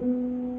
嗯